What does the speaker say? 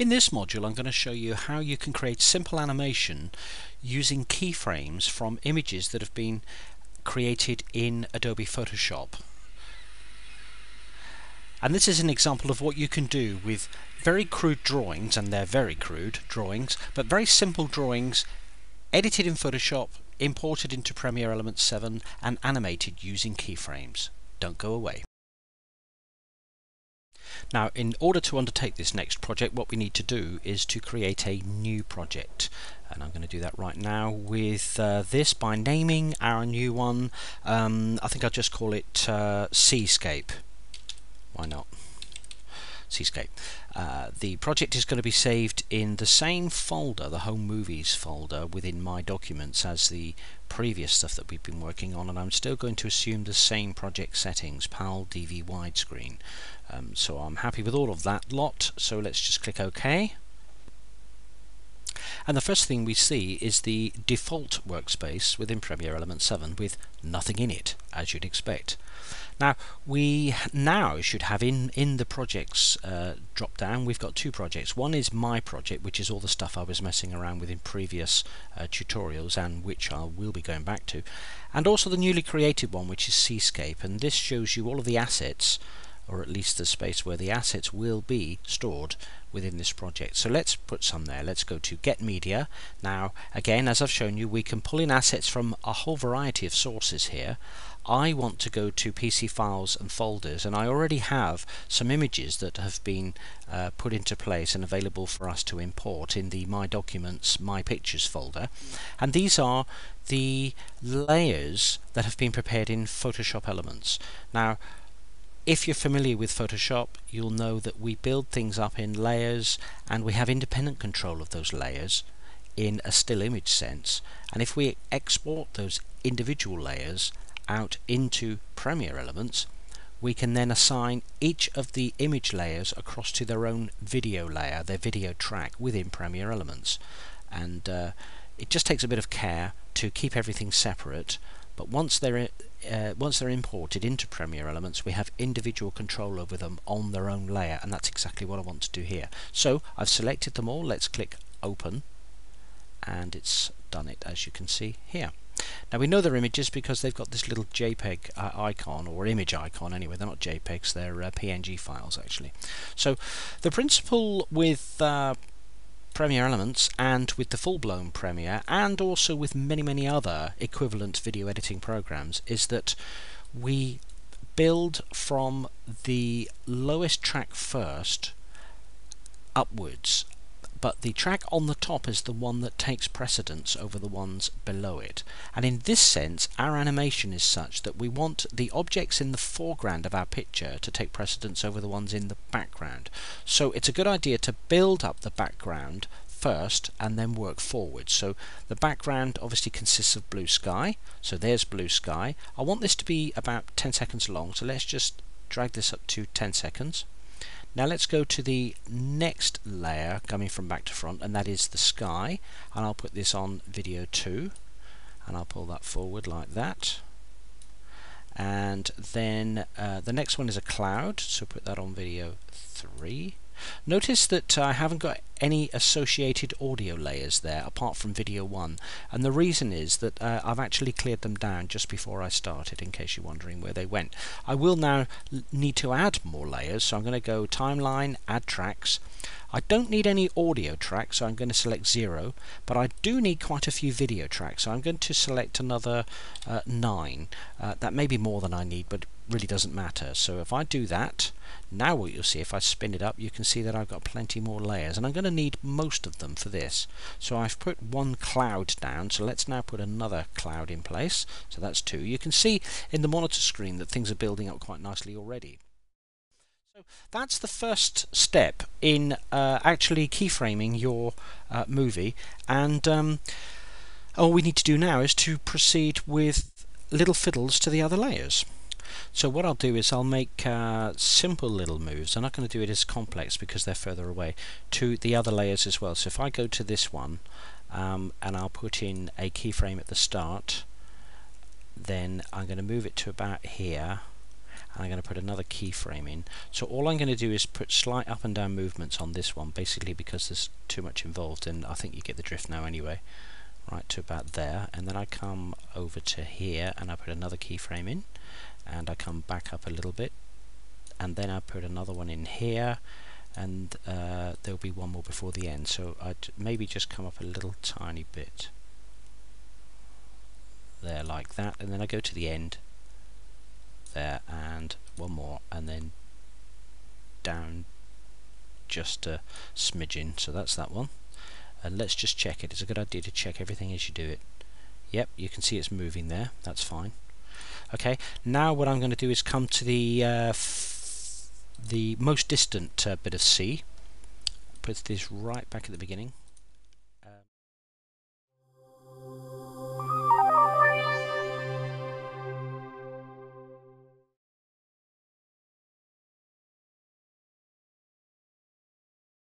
In this module I'm going to show you how you can create simple animation using keyframes from images that have been created in Adobe Photoshop. And this is an example of what you can do with very crude drawings, and they're very crude drawings, but very simple drawings edited in Photoshop, imported into Premiere Elements 7 and animated using keyframes. Don't go away. Now in order to undertake this next project what we need to do is to create a new project. And I'm going to do that right now with uh, this by naming our new one. Um, I think I'll just call it uh, Seascape. Why not Seascape. Uh, the project is going to be saved in the same folder, the Home Movies folder, within My Documents as the previous stuff that we've been working on, and I'm still going to assume the same project settings, PAL DV widescreen. Um, so I'm happy with all of that lot, so let's just click OK. And the first thing we see is the default workspace within Premiere Element 7 with nothing in it, as you'd expect. Now we now should have in in the projects uh, drop down we've got two projects one is my project which is all the stuff I was messing around with in previous uh, tutorials and which I will be going back to and also the newly created one which is Seascape and this shows you all of the assets or at least the space where the assets will be stored within this project. So let's put some there. Let's go to Get Media. Now, again, as I've shown you, we can pull in assets from a whole variety of sources here. I want to go to PC files and folders and I already have some images that have been uh, put into place and available for us to import in the My Documents, My Pictures folder and these are the layers that have been prepared in Photoshop Elements. Now if you're familiar with Photoshop, you'll know that we build things up in layers and we have independent control of those layers in a still image sense. And if we export those individual layers out into Premiere Elements, we can then assign each of the image layers across to their own video layer, their video track within Premiere Elements. And uh, it just takes a bit of care to keep everything separate, but once they're uh, once they're imported into Premiere Elements we have individual control over them on their own layer and that's exactly what I want to do here. So I've selected them all, let's click open and it's done it as you can see here. Now we know they're images because they've got this little JPEG uh, icon or image icon anyway they're not JPEGs they're uh, PNG files actually. So the principle with uh, Premiere Elements and with the full-blown Premiere and also with many many other equivalent video editing programs is that we build from the lowest track first upwards but the track on the top is the one that takes precedence over the ones below it. And in this sense, our animation is such that we want the objects in the foreground of our picture to take precedence over the ones in the background. So it's a good idea to build up the background first and then work forward. So the background obviously consists of blue sky. So there's blue sky. I want this to be about 10 seconds long. So let's just drag this up to 10 seconds. Now let's go to the next layer coming from back to front and that is the sky. And I'll put this on video 2 and I'll pull that forward like that. And then uh, the next one is a cloud so put that on video 3 Notice that I haven't got any associated audio layers there apart from video 1 and the reason is that uh, I've actually cleared them down just before I started in case you're wondering where they went. I will now need to add more layers so I'm going to go timeline, add tracks. I don't need any audio tracks so I'm going to select 0 but I do need quite a few video tracks so I'm going to select another uh, 9. Uh, that may be more than I need but really doesn't matter. So if I do that, now what you'll see, if I spin it up, you can see that I've got plenty more layers. And I'm going to need most of them for this. So I've put one cloud down, so let's now put another cloud in place. So that's two. You can see in the monitor screen that things are building up quite nicely already. So that's the first step in uh, actually keyframing your uh, movie. And um, all we need to do now is to proceed with little fiddles to the other layers. So what I'll do is I'll make uh, simple little moves. I'm not going to do it as complex because they're further away to the other layers as well. So if I go to this one um, and I'll put in a keyframe at the start then I'm going to move it to about here and I'm going to put another keyframe in so all I'm going to do is put slight up and down movements on this one basically because there's too much involved and I think you get the drift now anyway right to about there and then I come over to here and I put another keyframe in and I come back up a little bit and then I put another one in here and uh, there'll be one more before the end. So I'd maybe just come up a little tiny bit there like that and then I go to the end there and one more and then down just a smidgen. So that's that one and let's just check it. It's a good idea to check everything as you do it. Yep you can see it's moving there. That's fine. Okay now what I'm going to do is come to the uh, the most distant uh, bit of sea. Put this right back at the beginning